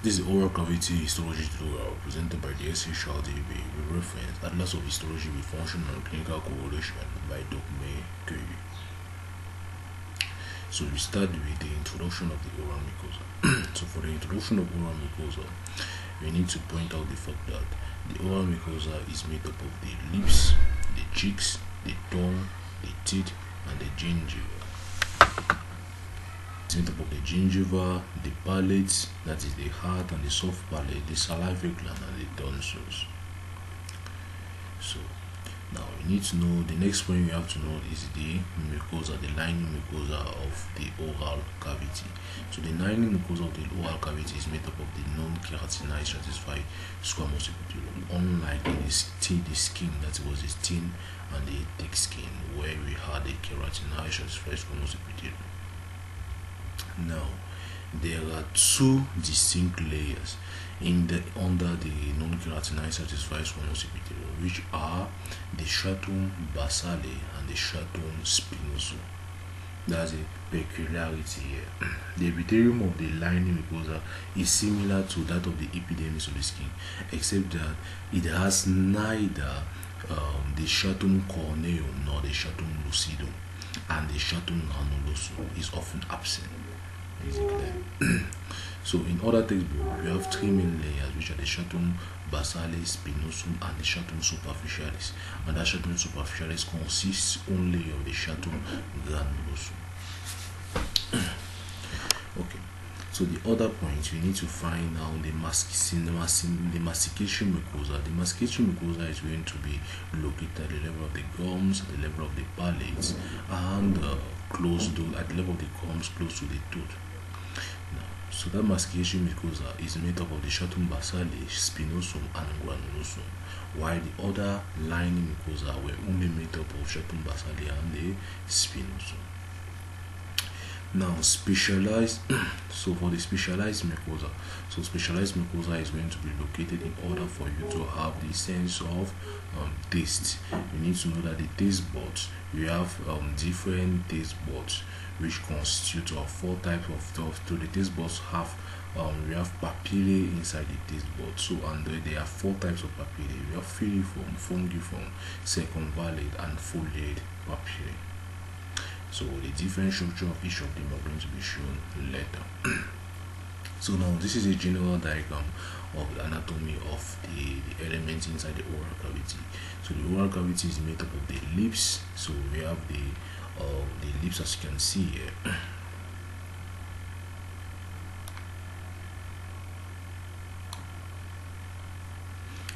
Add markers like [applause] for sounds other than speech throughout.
This is oral cavity histology tutorial presented by the SHL DB with reference Atlas of Histology with Functional and Clinical Correlation by Dongmei Cui. So we start with the introduction of the oral mucosa. [clears throat] so for the introduction of oral mucosa, we need to point out the fact that the oral mucosa is made up of the lips, the cheeks, the tongue, the teeth, and the gingiva. It's made up of the gingiva, the palate, that is the heart and the soft palate, the salivary gland, and the tonsils. So now you need to know the next point you have to know is the mucosa, the lining mucosa of the oral cavity. So the lining mucosa of the oral cavity is made up of the non-keratinized stratified squamous epithelium, unlike the, skin, the skin that was the thin and the thick skin where we had a keratinized stratified squamous epithelium. Now, there are two distinct layers in the under the non-keratinized stratified squamous epithelium, which are the stratum basale and the stratum spinosum. That's a peculiarity here. [clears throat] The epithelium of the lining mucosa is similar to that of the epidermis of the skin, except that it has neither um, the stratum corneum nor the stratum lucidum, and the stratum granulosum is often absent [clears throat] so in other textbooks, we have three main layers, which are the stratum basalis, spinosum, and the stratum superficialis. And that stratum superficialis consists only of the stratum granulosum. [clears throat] okay. So the other point we need to find out the, mas- the mastication mucosa. The mastication mucosa is going to be located at the level of the gums, at the level of the palate, and uh, close to at the level of the gums, close to the tooth. So that masculination mucosa is made up of the stratum basale, spinosum, and granulosa, while the other lining mucosa were only made up of stratum basale and the spinosum. Now, specialized, [clears throat] so for the specialized mucosa, so specialized mucosa is going to be located in order for you to have the sense of um, taste. You need to know that the taste buds, you have um, different taste buds which constitute of four types of stuff. So the taste buds have um, we have papillae inside the taste bud. So and there are four types of papillae. We have filiform, fungiform, circumvallate, and foliate papillae. So the different structure of each of them are going to be shown later. [clears throat] so now this is a general diagram of the anatomy of the, the elements inside the oral cavity. So the oral cavity is made up of the lips. So we have the uh, the lips as you can see here. [clears throat]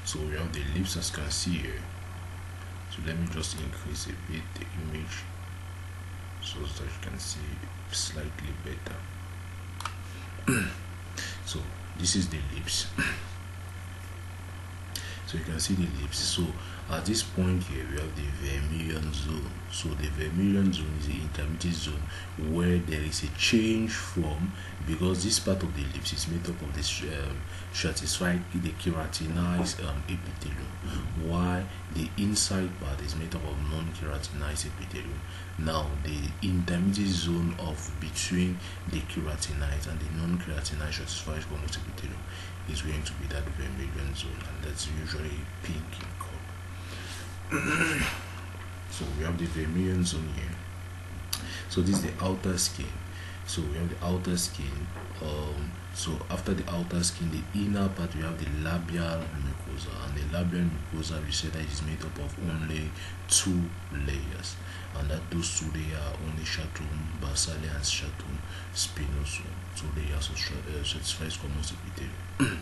So we have the lips as you can see here. So let me just increase a bit the image so that you can see slightly better. [clears throat] So this is the lips. [clears throat] So you can see the lips. So at this point here we have the vermilion zone. So the vermilion zone is the intermediate zone where there is a change from because this part of the lips is made up of this um, stratified the keratinized um, epithelium. While the inside part is made up of non-keratinized epithelium. Now the intermediate zone of between the keratinized and the non-keratinized stratified epithelium is going to be that vermilion zone and that's usually pink in color [coughs] so we have the vermilion zone here. So this is the outer skin. So we have the outer skin um, so after the outer skin the inner part we have the labial mucosa. And the labial mucosa we said that is made up of only two layers. And that those two layers are only stratum basale and stratum spinosum two layers of uh, stratified squamous epithelium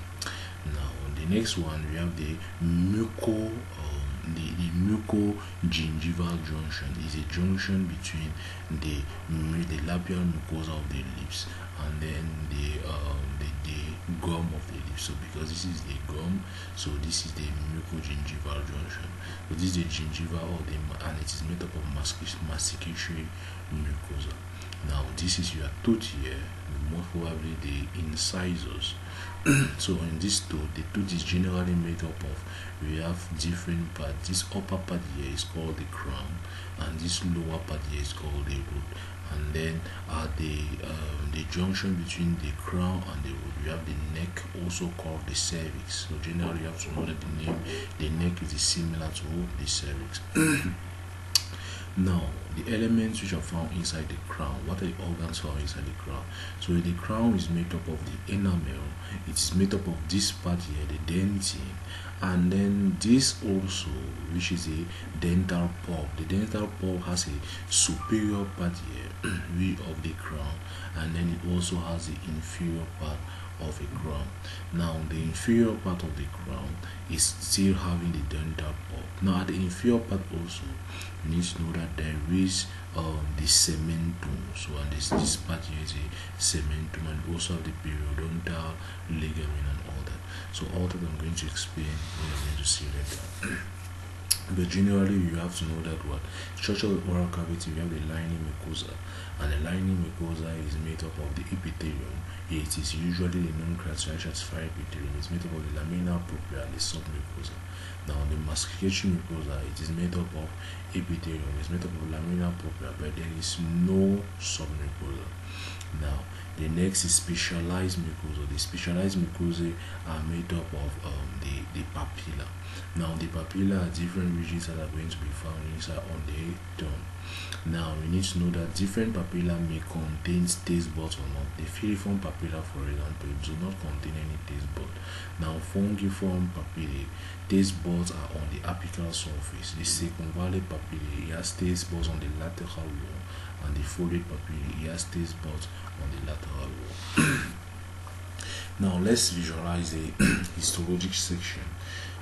now the next one we have the muco um, the, the mucogingival junction is a junction between the the labial mucosa of the lips and then the um, the, the gum of the lips. So because this is the gum so this is the mucogingival junction. So this is the gingiva or the and it is made up of masticatory mucosa now this is your tooth here most probably the incisors. [clears throat] So in this tooth the tooth is generally made up of we have different parts this upper part here is called the crown and this lower part here is called the root and then at the um, the junction between the crown and the root we have the neck also called the cervix. So generally you have to know that the name the neck is similar to the cervix. [clears throat] Now the elements which are found inside the crown what are the organs found inside the crown? So the crown is made up of the enamel it is made up of this part here the dentine and then this also which is a dental pulp. The dental pulp has a superior part here [clears throat] of the crown and then it also has the inferior part of a crown now the inferior part of the crown is still having the dental pulp now at the inferior part also you need to know that there is um, the cementum. So and this this part here is a cementum and also have the periodontal ligament and all that. So all that i'm going to explain we are going to see later [clears throat] but generally you have to know that what? Structural oral cavity we have the lining mucosa. And the lining mucosa is made up of the epithelium. It is usually the non-keratinized epithelium. It's made up of the lamina propria and the submucosa. Now the mastication mucosa it is made up of epithelium. It's made up of lamina propria but there is no submucosa. Now the next is specialized mucosa the specialized mucosa are made up of um, the the papilla. Now the papilla are different regions that are going to be found inside on the tongue now we need to know that different papilla may contain taste buds or not. The filiform papilla for example do not contain any taste bud. Now fungiform papillae taste buds are on the apical surface. The circumvallate papillae has taste buds on the lateral wall. And the foliate papillae has taste buds on the lateral wall. [clears throat] Now let's visualize the [clears throat] histologic section.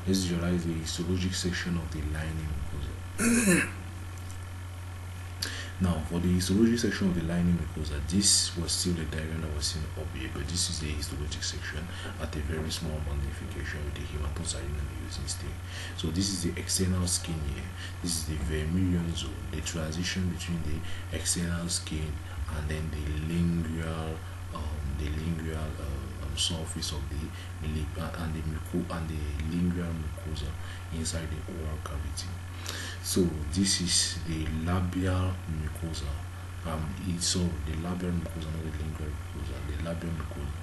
Let's visualize the histologic section of the lining. mucosa now for the histology section of the lining mucosa, this was still the diagram that was seen up here, but this is the histologic section at a very small magnification with the hematocyte using stick. So this is the external skin here. This is the vermilion zone, the transition between the external skin and then the lingual, um, the lingual uh, um, surface of the lip uh, and the muco and the lingual mucosa inside the oral cavity so this is the labial mucosa. Um so the labial mucosa not the lingual mucosa the labial mucosa.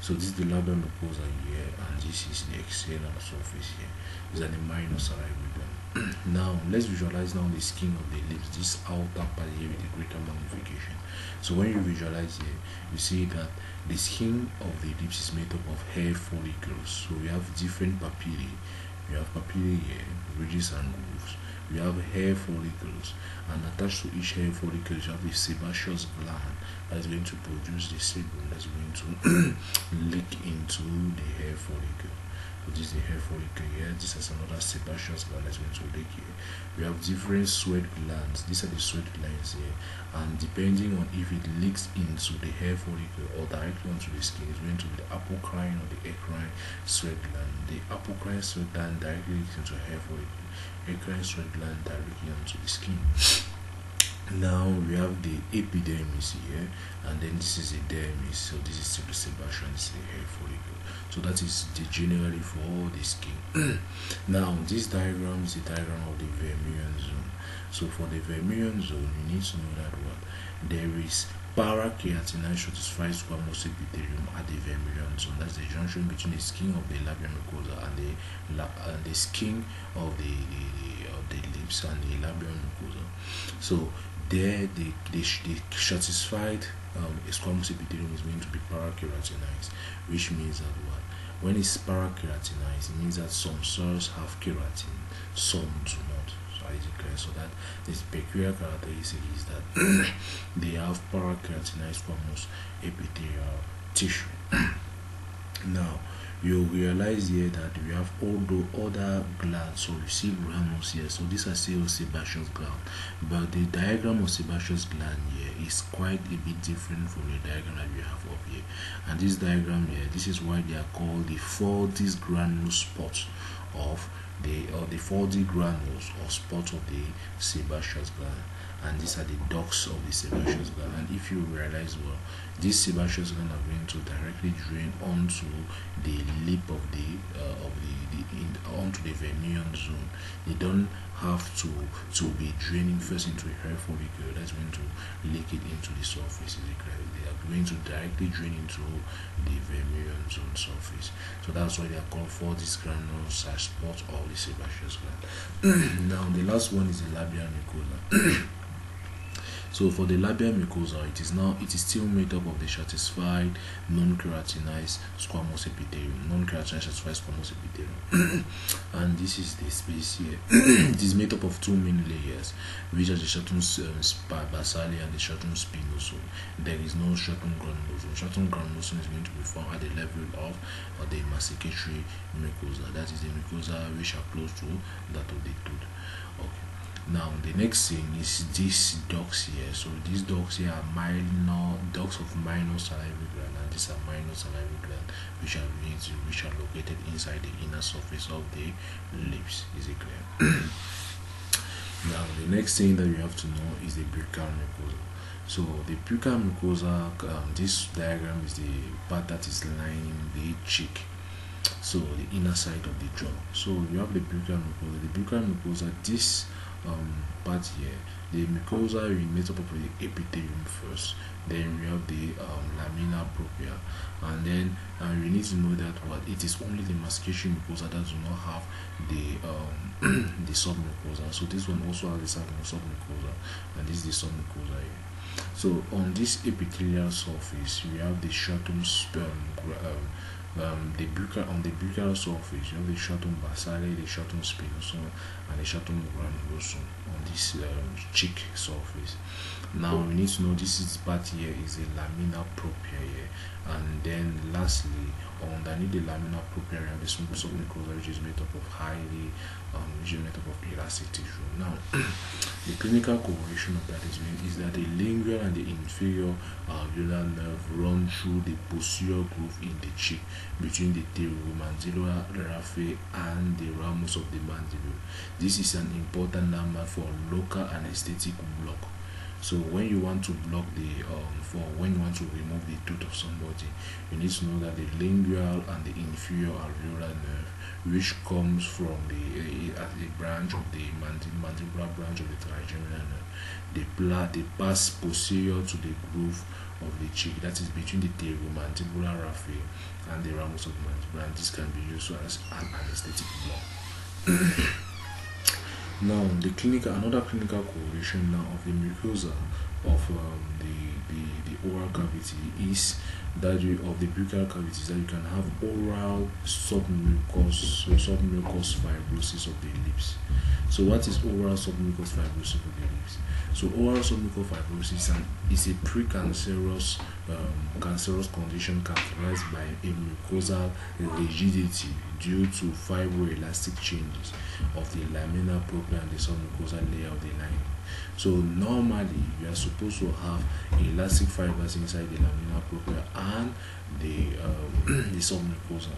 So this is the labial mucosa here and this is the external surface here. These are the minor salivary now let's visualize now the skin of the lips this outer part here with the greater magnification. So when you visualize here you see that the skin of the lips is made up of hair follicles. So we have different papillae we have papillae here ridges and grooves we have hair follicles and attached to each hair follicle you have a sebaceous gland that is going to produce the sebum that's going to [clears throat] leak into the hair follicle. So this is the hair follicle here. This is another sebaceous gland that's going to leak here. We have different sweat glands. These are the sweat glands here. And depending on if it leaks into the hair follicle or directly onto the skin it's going to be the apocrine or the eccrine sweat gland. The apocrine sweat gland directly leaks into hair follicle eccrine sweat gland directly onto the skin. Now we have the epidermis here and then this is the dermis. So this is the sebaceous this is the hair follicle. So that is the generally for all the skin. [clears throat] Now this diagram is the diagram of the vermilion zone. So for the vermilion zone you need to know that what? There is Parakeratinized satisfies squamous epithelium at the vermilion zone. That's the junction between the skin of the labial mucosa and the and the skin of the, the, the of the lips and the labial mucosa. So there, the the, the stratified um, squamous epithelium is going to be parakeratinized, which means that what when it's parakeratinized, it means that some cells have keratin, some do so that this peculiar characteristic is that [coughs] they have parakeratinized squamous epithelial tissue. [coughs] now, you realize here that we have all the other glands. So you see ramus here. So these are still sebaceous gland, but the diagram of sebaceous gland here is quite a bit different from the diagram that we have up here. And this diagram here, this is why they are called the Fordyce granule spots of the uh, or the Fordyce granules or spots of the sebaceous gland and these are the ducts of the sebaceous gland and if you realize well these sebaceous gland are going to directly drain onto the lip of the uh, of the, the in, onto the vermilion zone. They don't have to to be draining first into a hair follicle that's going to leak it into the surface. They are going to directly drain into the vermilion zone surface. So that's why they are called Fordyce granules as spots of the sebaceous gland [clears throat] now the last one is the labial mucosa [clears throat] So for the labial mucosa, it is now it is still made up of the stratified non-keratinized squamous epithelium, non-keratinized stratified squamous epithelium, [clears throat] and this is the space here. [clears throat] it is made up of two main layers, which are the stratum um, basale and the stratum spinosum. There is no stratum granulosum. Stratum granulosum is going to be found at the level of uh, the masticatory mucosa. That is the mucosa which are close to that of the tooth. Now the next thing is these ducts here. So these ducts here are minor ducts of minor salivary gland and these are minor salivary gland which are which are located inside the inner surface of the lips. Is it clear? [clears throat] Now the next thing that you have to know is the buccal mucosa. So the buccal mucosa um, this diagram is the part that is lining the cheek. So the inner side of the jaw. So you have the buccal mucosa. The buccal mucosa this um, part here the mucosa is made up of the epithelium first then we have the um, lamina propria and then uh, you need to know that what it is only the mastication mucosa that do not have the um, [clears throat] the submucosa. So this one also has the submucosa and this is the submucosa here. So on this epithelial surface we have the stratum sperm um, um, on the buccal surface you have the stratum basale, the stratum spinosum, and the stratum on this um, surface. Now we need to know this is part here is the lamina propria here, and then lastly underneath the lamina propria we the smooth submucosa which is made up of highly um, which is made up of elastic tissue. Now [clears throat] the clinical correlation of that is, is that the lingual and the inferior alveolar nerve run through the posterior groove in the cheek between the pterygomandibular raphe and the ramus of the mandible. This is an important landmark for local anesthetic block. So when you want to block the um, for when you want to remove the tooth of somebody, you need to know that the lingual and the inferior alveolar nerve, which comes from the uh, the branch of the mandibular branch of the trigeminal nerve, they, they pass posterior to the groove of the cheek that is between the pterygomandibular raphe and the ramus of the mandible and this can be used as an anesthetic block [coughs] now the clinical another clinical correlation now of the mucosa of um, the, the the oral cavity is that you of the buccal cavities that you can have oral submucous submucous fibrosis of the lips so what is oral submucous fibrosis of the lips so oral submucous fibrosis is a precancerous um, cancerous condition characterized by a mucosal rigidity due to fibroelastic changes of the lamina propria and the submucosal layer of the lining. So normally you are supposed to have elastic fibers inside the lamina propria and the um, [clears throat] the submucosa.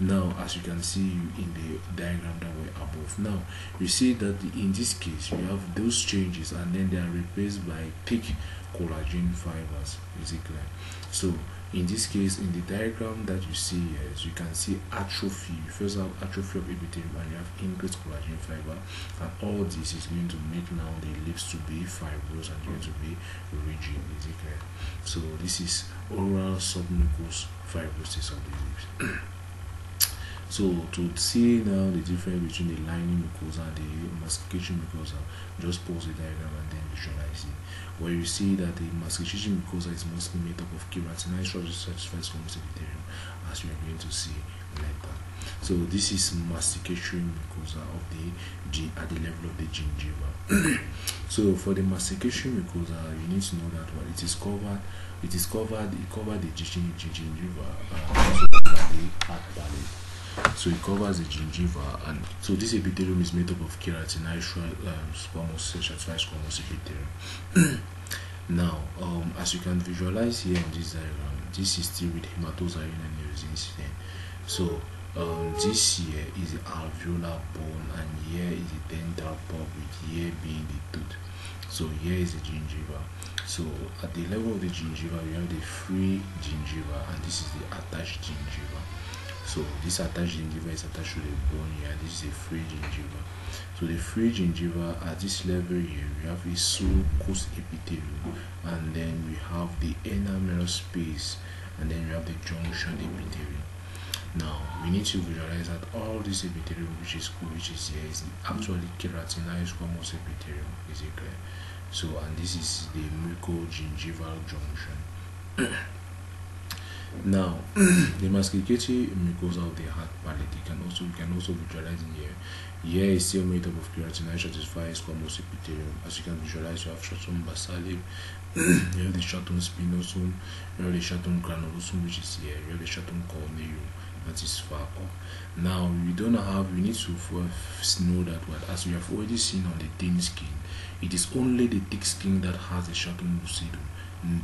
Now, as you can see in the diagram that were above, now you see that in this case you have those changes and then they are replaced by thick collagen fibers. basically. So in this case in the diagram that you see here you can see atrophy you first have atrophy of epithelium and you have increased collagen fiber and all this is going to make now the lips to be fibrous and going to be rigid is it clear so this is oral submucous fibrosis of the lips so to see now the difference between the lining mucosa and the mastication mucosa just pause the diagram and then visualize it where you see that the mastication mucosa is mostly made up of keratinized stratified squamous epithelium as we are going to see later. So this is mastication mucosa of the at the level of the gingiva. [coughs] so for the mastication mucosa, you need to know that what it is covered, it is covered, it covered the gingiva, uh. So it covers the gingiva, and so this epithelium is made up of keratinized um, squamous, stratified squamous epithelium. [clears throat] now, um, as you can visualize here in this diagram, this is still with hematoxylin and eosin. So um, this here is the alveolar bone and here is the dental pulp with here being the tooth so here is the gingiva so at the level of the gingiva you have the free gingiva and this is the attached gingiva so this attached gingiva is attached to the bone here. This is a free gingiva. So the free gingiva at this level here we have a sulcus epithelium and then we have the enamel space and then we have the junction epithelium. Now we need to visualize that all this epithelium which is cool which is here is actually keratinized squamous epithelium is it clear so and this is the mucogingival junction [clears throat] now the masticatory mucosa of the hard palate. You can also you can also visualize in here. Here is still made up of keratinized stratified squamous epithelium as you can visualize you have stratum basale [clears throat] you have the stratum spinosum you have the stratum granulosum which is here you have the stratum corneum that is far up now we don't have we need to know that what as we have already seen on the thin skin it is only the thick skin that has the stratum lucidum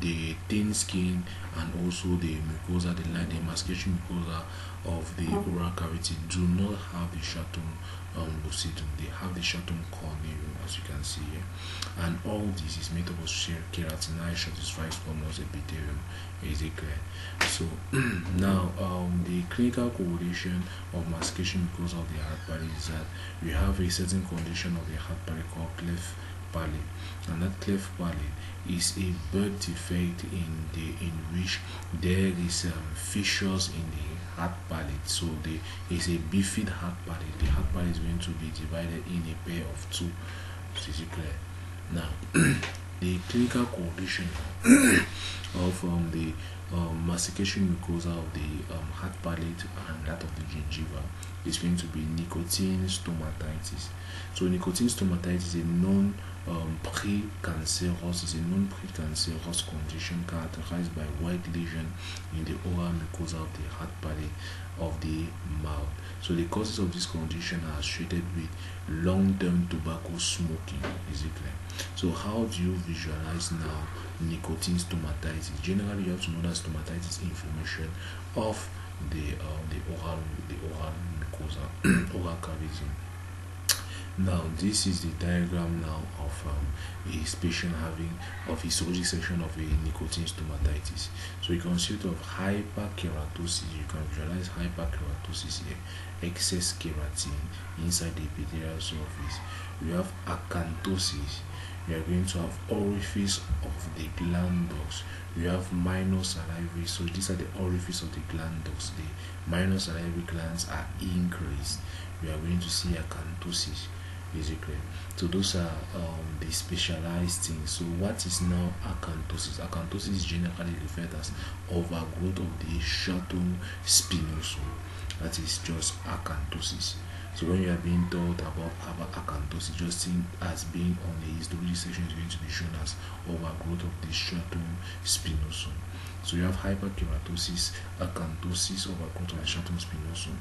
the thin skin and also the mucosa the line the mastication mucosa of the oral cavity do not have the stratum um, lucidum. They have the stratum corneum as you can see here. And all this is made up of keratinized stratified squamous epithelium is it. Clear so [clears throat] now um, the clinical correlation of mastication because of the hard palate is that we have a certain condition of the hard palate called cleft palate and that cleft palate is a birth defect in the in which there is um, fissures in the hard palate so there is a bifid hard palate the hard palate is going to be divided in a pair of two is it clear now [clears throat] the clinical condition [coughs] of um, the um, mastication mucosa of the um, hard palate and that of the gingiva is going to be nicotine stomatitis. So nicotine stomatitis is a non um, precancerous is a non precancerous condition characterized by white lesion in the oral mucosa of the hard palate of the mouth. So the causes of this condition are associated with long-term tobacco smoking. It? So how do you visualize now nicotine stomatitis? Generally, you have to know that stomatitis is inflammation of the uh, the oral the oral mucosa [clears throat] oral cavity. Now this is the diagram now of um, a patient having of histologic section of a nicotine stomatitis. So you can see of hyperkeratosis. You can visualize hyperkeratosis here, excess keratin inside the epithelial surface. We have acanthosis. We are going to have orifice of the gland ducts. We have minor salivary. So these are the orifice of the gland ducts. The minor salivary glands are increased. We are going to see acanthosis basically so those are um, the specialized things. So what is now acanthosis acanthosis is generally referred as overgrowth of the stratum spinosum. That is just acanthosis so when you are being taught about, about acanthosis just think as being on the histology section is going to be shown as overgrowth of the stratum spinosum. So you have hyperkeratosis acanthosis overgrowth of the stratum spinosum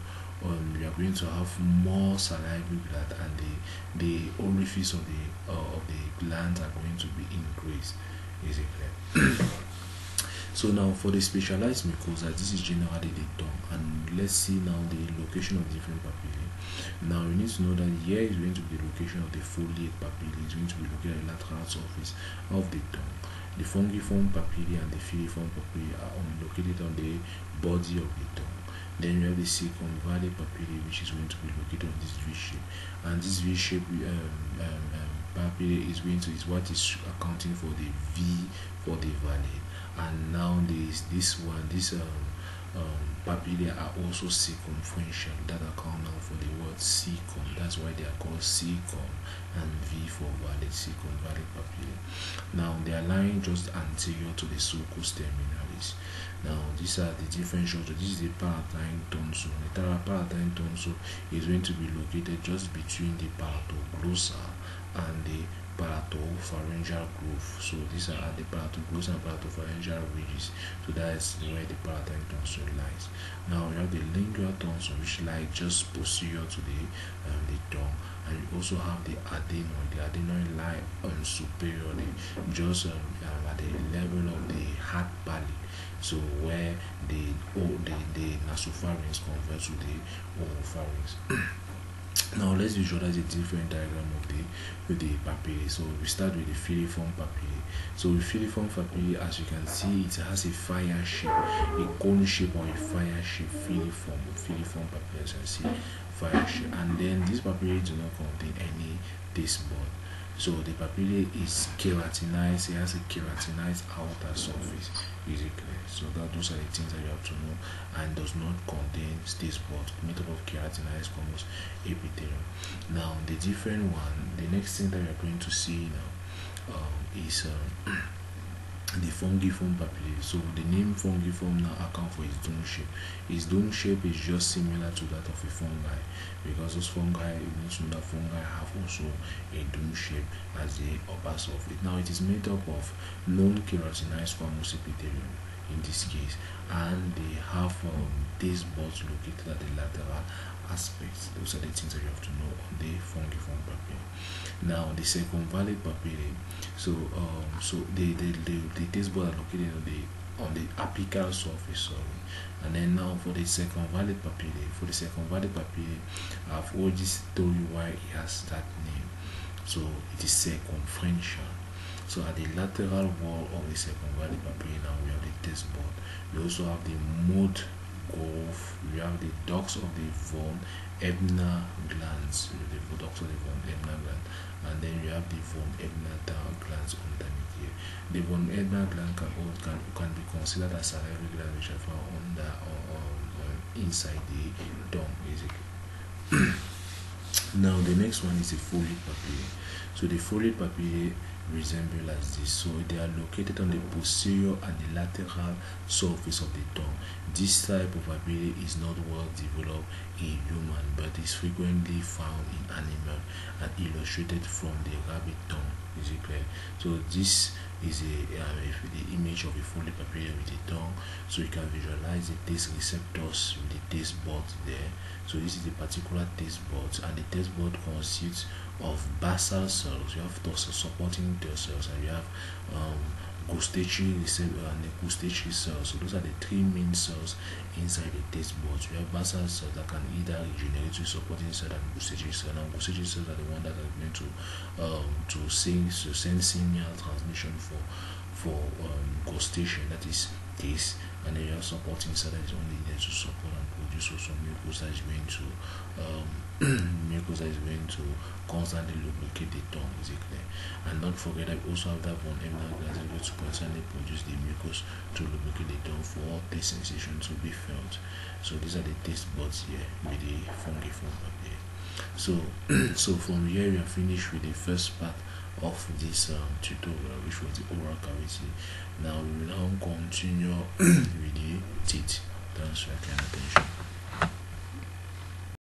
um, you are going to have more salivary gland and the the orifice of the uh, of the glands are going to be increased is it clear so now for the specialized mucosa this is generally the tongue. And let's see now the location of different papillae now you need to know that here is going to be the location of the foliate papillae it's going to be located at the lateral surface of the tongue. The fungiform papillae and the filiform papillae are located on the body of the tongue then you have the circumvallate papillae which is going to be located on this V shape. And this V shape um, um, um, papillae is going to is what is accounting for the V for the valley. And now this this one this um, um, papillae are also circumferential. That account now for the word circum that's why they are called circum and V for valid circumvallate papillae now they are lying just anterior to the sulcus terminalis now, these are the different structures. This is the palatine tonsil. The palatine tonsil is going to be located just between the palatoglossal and the palatopharyngeal groove. So these are the palatoglossal and palatopharyngeal ridges. So that is where the palatine tonsil lies. Now you have the lingual tonsil which lie just posterior to the um, the tongue and you also have the adenoid the adenoid lie um, superiorly just um, um, at the level of the heart palate so where the oh, the, the nasopharynx converts to the oropharynx [clears throat] now let's visualize a different diagram of the with the papillae so we start with the filiform papillae so the filiform papillae as you can see it has a fire shape a cone shape or a fire shape filiform filiform papillae as you can see fire shape. And then these papillae do not contain any taste bud so the papillae is keratinized, it has a keratinized outer surface. That those are the things that you have to know and does not contain taste buds, made up of keratinized squamous epithelium. Now the different one, the next thing that we are going to see now um, is um, [clears throat] the fungiform papillae. So the name fungiform now account for its dome shape. Its dome shape is just similar to that of a fungi because those fungi, you need to know that fungi have also a dome shape as the upper surface. Now it is made up of non-keratinized squamous epithelium in this case and they have um, these located at the lateral aspects. Those are the things that you have to know on the fungiform papillae. Now the circumvallate papillae. So um, so the the, the, the taste buds are located on the on the apical surface, sorry. And then now for the circumvallate papillae, for the circumvallate papillae, I've already told you why it has that name. So it is circumferential. So at the lateral wall of the circumvallate papillae now we have the taste bud. We also have the mode of we have the ducts of the von Ebner glands, the ducts of the von Ebner gland, and then you have the von Ebner glands underneath here. The von Ebner gland can, can, can be considered as salivary gland which are found under or, or, inside the tongue, basically. [clears throat] now the next one is the foliate papillae. So the foliate papillae resemble as this. So they are located on the posterior and the lateral surface of the tongue. This type of ability is not well developed in human but is frequently found in animal and illustrated from the rabbit tongue. Is it clear? So this is a, uh, the image of a foliate papillae with the tongue so you can visualize the taste receptors with the taste buds there so this is the particular taste buds and the taste bud consists of basal cells you have supporting cells and you have um, gustatory and the gustatory cells. So those are the three main cells inside the taste buds. We have basal cells that can either regenerate to supporting cell and gustatory cell and gustatory cells are the one that are going to um, to send to send signal transmission for for um, gustation that is taste and have supporting that is only there to support and produce also mucosa is going to um, [clears throat] mucosa is going to constantly lubricate the tongue basically. And don't forget that we also have that von Ebner glands going to constantly produce the mucus to lubricate the tongue for all taste sensation to be felt. So these are the taste buds here with the fungiform papillae so [clears throat] so from here we are finished with the first part of this um, tutorial which was the oral cavity now we will now continue [clears throat] with the teeth. Thanks for your kind attention